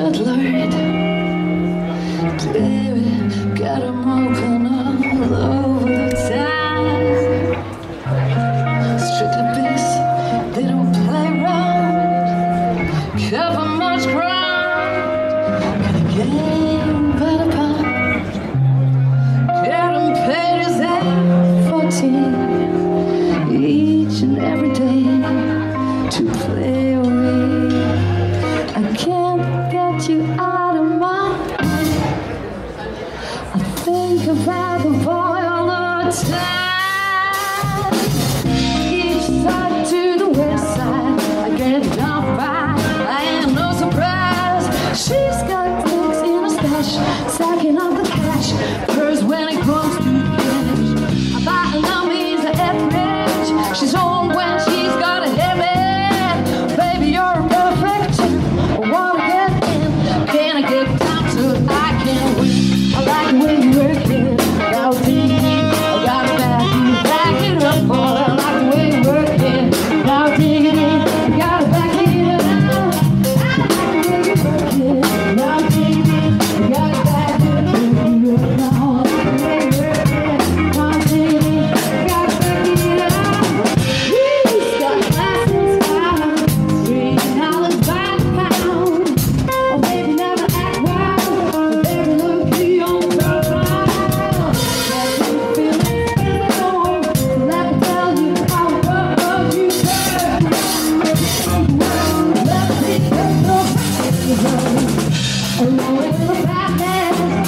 Good Lord, please. much time.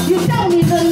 You don't even know.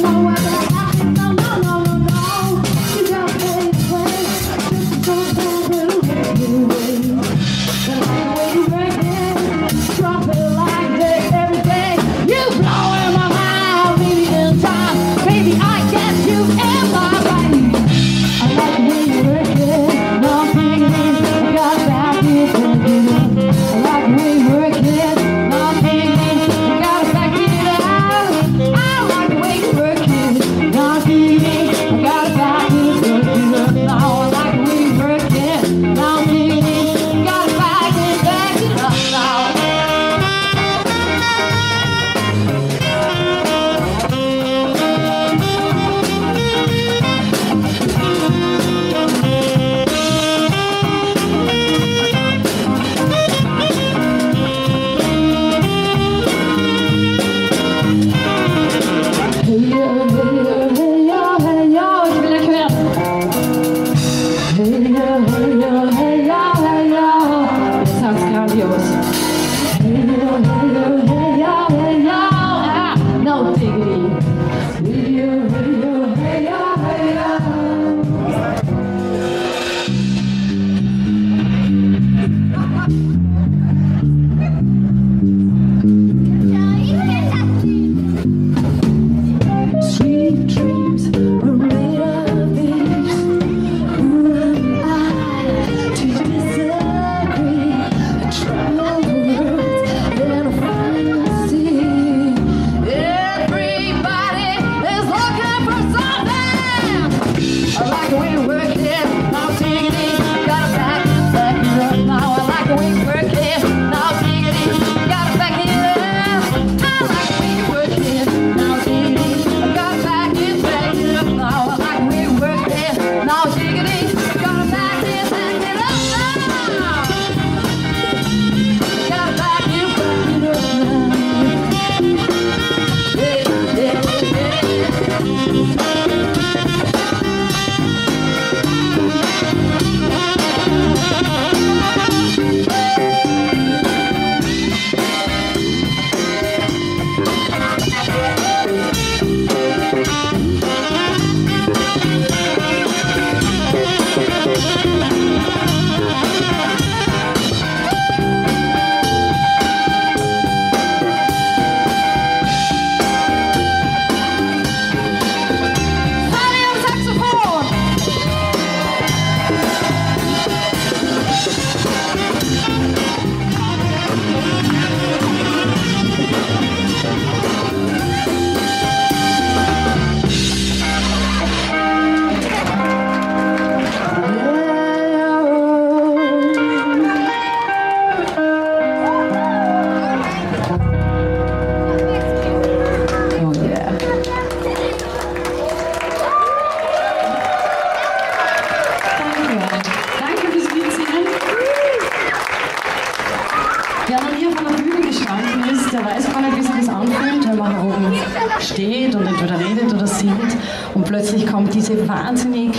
steht und entweder redet oder singt und plötzlich kommt diese wahnsinnig,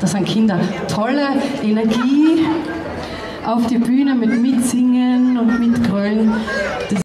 das sind Kinder, tolle Energie auf die Bühne mit Mitsingen und Mitgröllen.